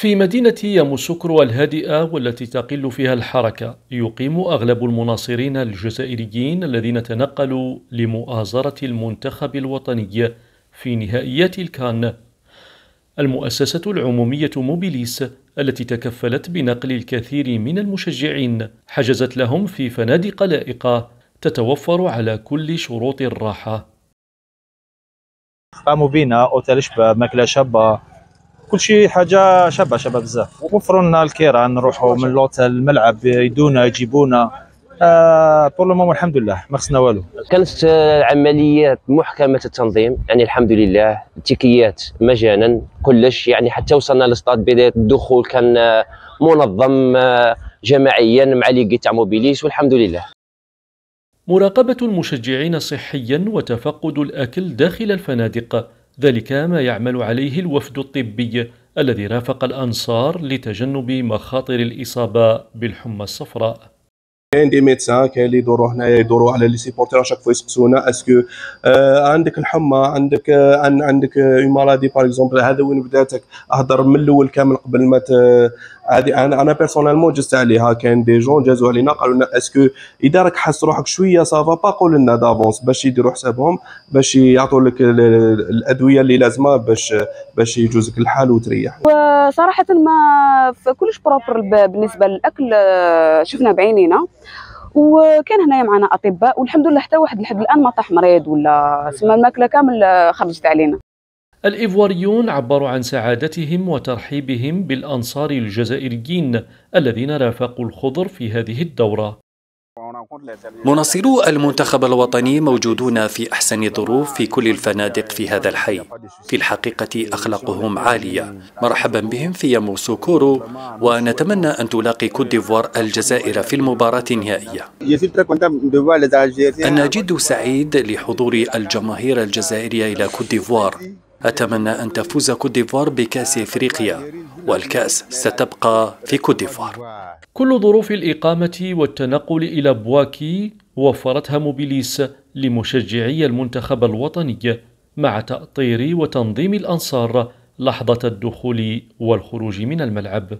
في مدينة ياموسوكرو الهادئة والتي تقل فيها الحركة يقيم أغلب المناصرين الجزائريين الذين تنقلوا لمؤازرة المنتخب الوطني في نهائيات الكان. المؤسسة العمومية موبيليس التي تكفلت بنقل الكثير من المشجعين حجزت لهم في فنادق لائقة تتوفر على كل شروط الراحة. قاموا بنا أوتيل شابة ماكلة شابة. كل شيء حاجة شابة شابة بزاف. وفروا لنا الكيران نروحوا من l'hôtel الملعب يدونا يجيبونا. آه pour le الحمد لله ما خصنا والو. كانت عمليات محكمة التنظيم يعني الحمد لله التيكيات مجانا كلش يعني حتى وصلنا le stade بدايه الدخول كان منظم جماعيا مع les gars تاع موبيليس والحمد لله. مراقبة المشجعين صحيا وتفقد الأكل داخل الفنادق. ذلك ما يعمل عليه الوفد الطبي الذي رافق الأنصار لتجنب مخاطر الإصابة بالحمى الصفراء. كاين des médecins كاين اللي يدوروا هنايا يدوروا على les supporters chaque fois يسقسونا est-ce que آه عندك الحمى عندك آه عندك une maladie par exemple هذا وين بداتك؟ اهضر من الأول كامل قبل ما عادي أنا أنا personnellement جزت عليها. كاين des gens جازوا علينا قالوا لنا est-ce que إذا راك حاس روحك شوية سافا با قول لنا d'avance باش يديروا حسابهم باش يعطوا لك الأدوية اللي لازمة باش باش يجوزك الحال وتريح. وصراحه ما كلش propre بالنسبة للأكل شفنا بعينينا. وكان هنايا معنا أطباء والحمد لله حتى واحد لحد الآن ما طاح مريض ولا سما الماكلة كامل خرجت علينا. الإيفواريون عبروا عن سعادتهم وترحيبهم بالأنصار الجزائريين الذين رافقوا الخضر في هذه الدورة. مناصرو المنتخب الوطني موجودون في أحسن ظروف في كل الفنادق في هذا الحي. في الحقيقة أخلاقهم عالية. مرحبا بهم في ياموسوكورو ونتمنى أن تلاقي كوت ديفوار الجزائر في المباراة النهائية. أنا جد سعيد لحضور الجماهير الجزائرية إلى كوت ديفوار. أتمنى أن تفوز كوت ديفوار بكأس إفريقيا. والكأس ستبقى في كوت ديفوار. كل ظروف الإقامة والتنقل إلى بواكي وفرتها موبيليس لمشجعي المنتخب الوطني مع تأطير وتنظيم الأنصار لحظة الدخول والخروج من الملعب.